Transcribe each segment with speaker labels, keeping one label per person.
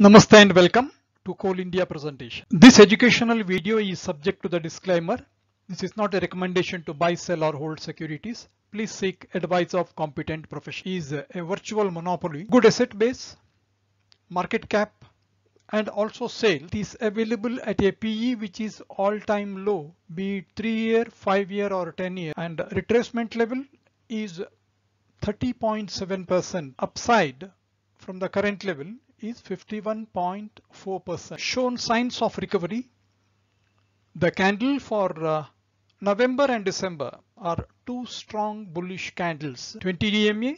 Speaker 1: Namaste and welcome to Coal India presentation. This educational video is subject to the disclaimer. This is not a recommendation to buy, sell or hold securities. Please seek advice of competent professionals. Is a virtual monopoly, good asset base, market cap and also sale. It is available at a PE which is all time low, be it 3 year, 5 year or 10 year and retracement level is 30.7% upside from the current level is 51.4%. Shown signs of recovery. The candle for uh, November and December are two strong bullish candles. 20 EMA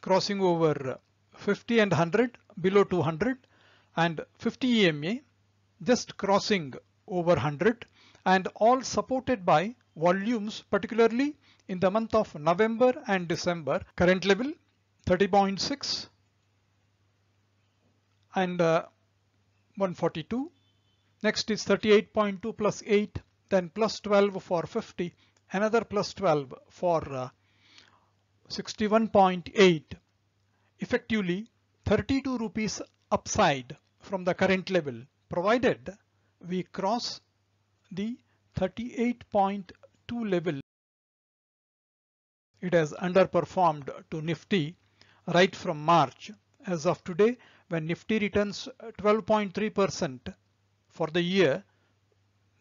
Speaker 1: crossing over 50 and 100 below 200 and 50 EMA just crossing over 100 and all supported by volumes particularly in the month of November and December. Current level 30.6 and uh, 142. Next is 38.2 plus 8, then plus 12 for 50, another plus 12 for uh, 61.8. Effectively 32 rupees upside from the current level provided we cross the 38.2 level. It has underperformed to Nifty right from March. As of today, when Nifty returns uh, 12.3% for the year,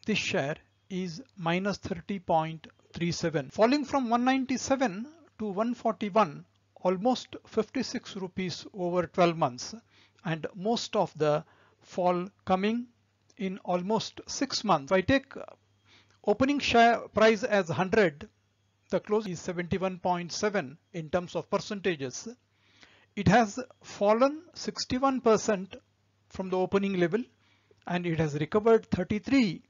Speaker 1: this share is minus 30.37. Falling from 197 to 141, almost 56 rupees over 12 months and most of the fall coming in almost 6 months. If I take uh, opening share price as 100, the close is 71.7 in terms of percentages it has fallen 61% from the opening level and it has recovered 33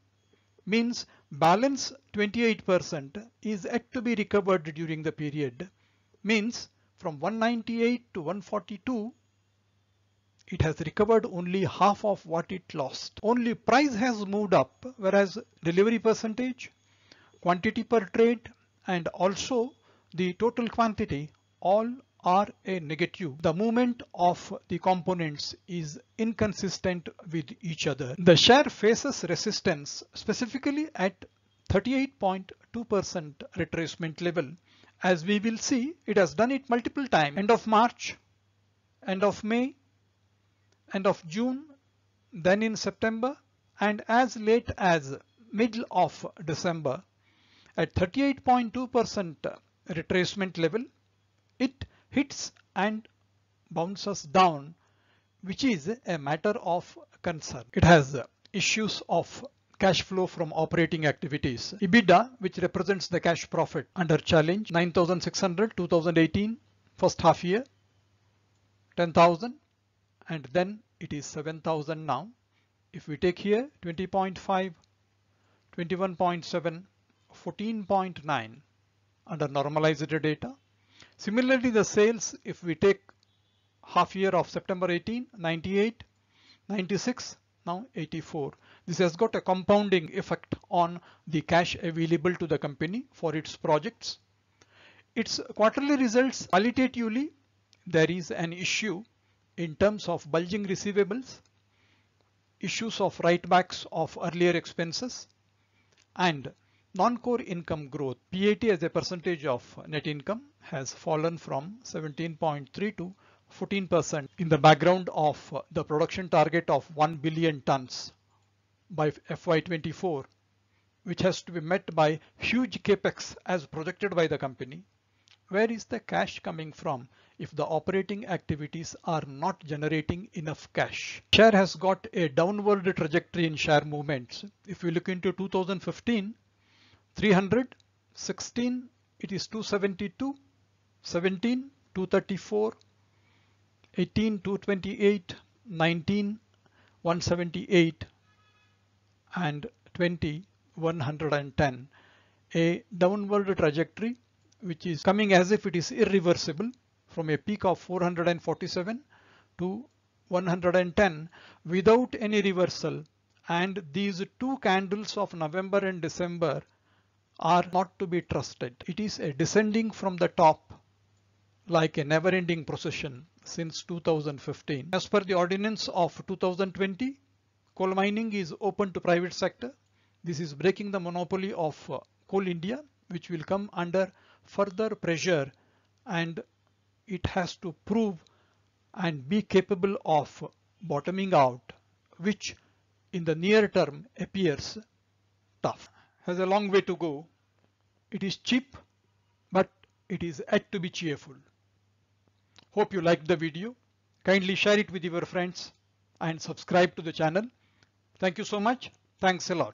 Speaker 1: means balance 28% is yet to be recovered during the period. Means from 198 to 142 it has recovered only half of what it lost. Only price has moved up whereas delivery percentage quantity per trade and also the total quantity all are a negative. The movement of the components is inconsistent with each other. The share faces resistance specifically at 38.2% retracement level. As we will see, it has done it multiple times. End of March, end of May, end of June, then in September, and as late as middle of December. At 38.2% retracement level, it hits and bounces down which is a matter of concern. It has issues of cash flow from operating activities. EBITDA which represents the cash profit under challenge 9600 2018 first half year 10,000 and then it is 7,000 now. If we take here 20.5 21.7 14.9 under normalized data Similarly, the sales, if we take half year of September 18, 98, 96, now 84. This has got a compounding effect on the cash available to the company for its projects. Its quarterly results qualitatively, there is an issue in terms of bulging receivables, issues of write-backs of earlier expenses, and non-core income growth. PAT as a percentage of net income has fallen from 17.3 to 14% in the background of the production target of 1 billion tons by FY24 which has to be met by huge capex as projected by the company. Where is the cash coming from if the operating activities are not generating enough cash? Share has got a downward trajectory in share movements. If we look into 2015, 300, 16, it is 272, 17 234 18 228 19 178 and 20 110 a downward trajectory which is coming as if it is irreversible from a peak of 447 to 110 without any reversal. And these two candles of November and December are not to be trusted. It is a descending from the top like a never-ending procession since 2015. As per the ordinance of 2020, coal mining is open to private sector. This is breaking the monopoly of uh, Coal India, which will come under further pressure and it has to prove and be capable of bottoming out, which in the near term appears tough. Has a long way to go. It is cheap, but it is yet to be cheerful. Hope you liked the video. Kindly share it with your friends and subscribe to the channel. Thank you so much. Thanks a lot.